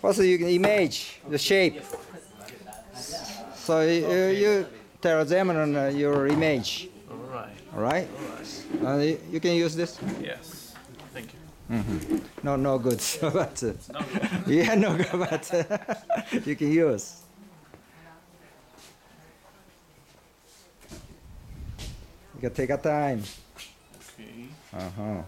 What's the image, the shape? So you, you tell them on uh, your image, All right. all right? Uh, you- you can use this. Yes. Thank you. No, no good, but uh, No, yeah, no good, but uh, you can use. You can take a time. okay. Uh huh.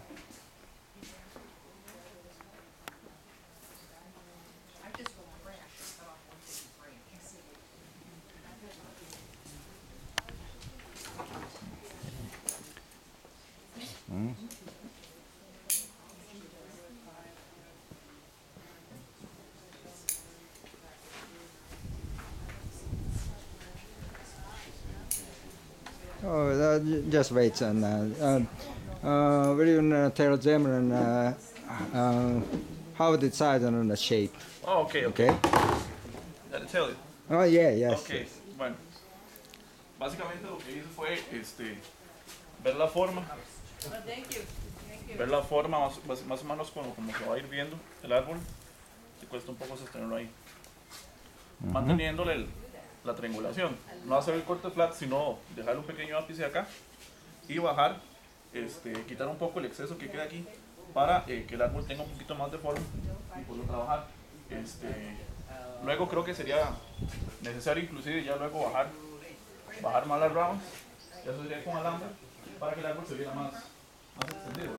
Oh, uh, just wait and uh, uh, uh, we're gonna tell them and uh, uh, how to decide on the shape. Oh, okay, okay. Okay? Did I tell you? Oh yeah, yes. Ok, bueno. Básicamente lo que hice fue este, ver la forma. Ver la forma más, más- más o menos como, como se va a ir viendo el árbol. Se cuesta un poco sostenerlo ahí. Manteniéndole el- la triangulación. No hacer el corte flat, sino dejarle un pequeño ápice acá y bajar, este, quitar un poco el exceso que queda aquí para eh, que el árbol tenga un poquito más de forma y poderlo trabajar. Este, luego creo que sería necesario inclusive ya luego bajar, bajar más las ramas, y eso sería con alambre para que el árbol se viera más, más extendido.